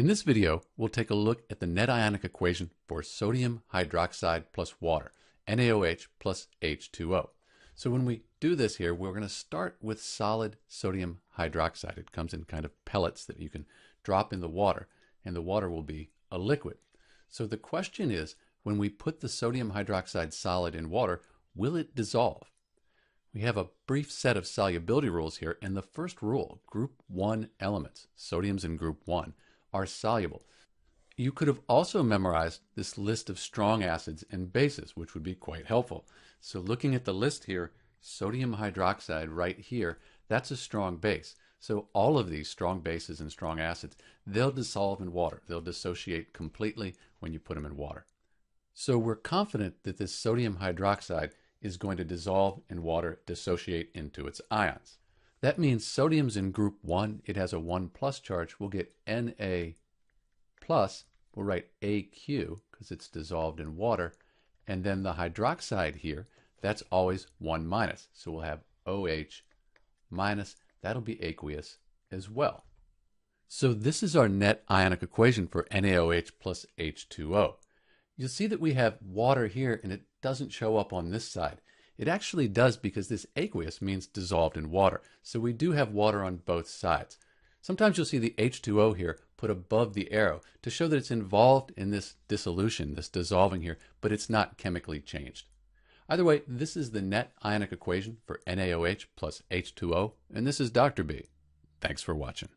In this video, we'll take a look at the net ionic equation for sodium hydroxide plus water, NaOH plus H2O. So when we do this here, we're going to start with solid sodium hydroxide. It comes in kind of pellets that you can drop in the water, and the water will be a liquid. So the question is, when we put the sodium hydroxide solid in water, will it dissolve? We have a brief set of solubility rules here, and the first rule, group 1 elements, sodium's in group 1, are soluble. You could have also memorized this list of strong acids and bases, which would be quite helpful. So looking at the list here, sodium hydroxide right here, that's a strong base. So all of these strong bases and strong acids, they'll dissolve in water. They'll dissociate completely when you put them in water. So we're confident that this sodium hydroxide is going to dissolve in water, dissociate into its ions. That means sodium's in group 1. It has a 1 plus charge. We'll get Na plus. We'll write Aq because it's dissolved in water. And then the hydroxide here, that's always 1 minus. So we'll have OH minus. That'll be aqueous as well. So this is our net ionic equation for NaOH plus H2O. You'll see that we have water here and it doesn't show up on this side. It actually does because this aqueous means dissolved in water. So we do have water on both sides. Sometimes you'll see the H2O here put above the arrow to show that it's involved in this dissolution, this dissolving here, but it's not chemically changed. Either way, this is the net ionic equation for NaOH plus H2O, and this is Dr. B. Thanks for watching.